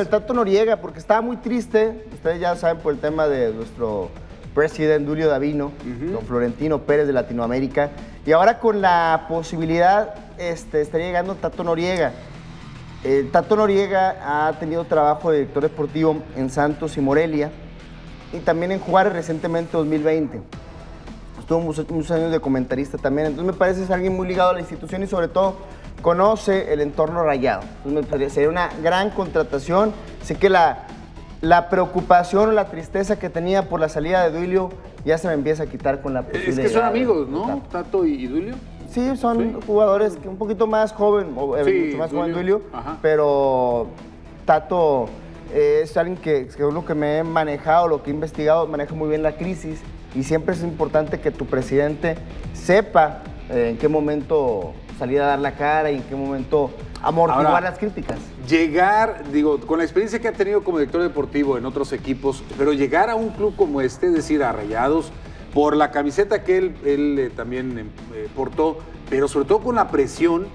el Tato Noriega, porque estaba muy triste. Ustedes ya saben por el tema de nuestro presidente Julio Davino, don Florentino Pérez de Latinoamérica. Y ahora con la posibilidad, este, estaría llegando Tato Noriega. El Tato Noriega ha tenido trabajo de director deportivo en Santos y Morelia y también en Juárez recientemente 2020. Estuvo muchos, muchos años de comentarista también, entonces me parece es alguien muy ligado a la institución y sobre todo conoce el entorno rayado. Entonces sería una gran contratación. Sé que la, la preocupación o la tristeza que tenía por la salida de Duilio ya se me empieza a quitar con la Es que son amigos, ¿no? Tato. Tato y, Duilio. Sí, son Sí. jugadores que un poquito más joven, o, eh, Sí, mucho más joven Duilio. Ajá. pero Tato eh, es alguien que, según lo que me he manejado, lo que he investigado, maneja muy bien la crisis y siempre es importante que tu presidente sepa eh, en qué momento salir a dar la cara y en qué momento amortiguar Ahora- las críticas. Llegar, digo, con la experiencia que ha tenido como director deportivo en otros equipos, pero llegar a un club como este, es decir, a Rayados, por la camiseta que él, él, eh, también eh, portó, pero sobre todo con la presión,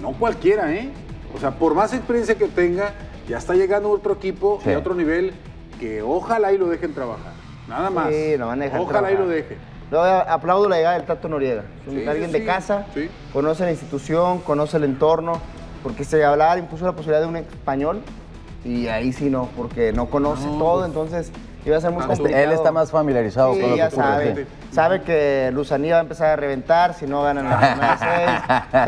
no cualquiera, ¿eh? O sea, por más experiencia que tenga, ya está llegando a otro equipo Sí. de otro nivel que ojalá y lo dejen trabajar. Nada más. Sí, lo van a dejar Ojalá y trabajar. lo dejen. Yo aplaudo la llegada del Tato Noriega. Es Sí, alguien sí, de casa, sí. conoce la institución, conoce el entorno, porque se hablaba incluso la posibilidad de un español y ahí sí no, porque no conoce No, todo, pues, entonces iba a ser muy complicado. Él está más familiarizado Sí, con lo ya que sabe. sí. Sabe que Luzanía va a empezar a reventar si no ganan la jornada 6.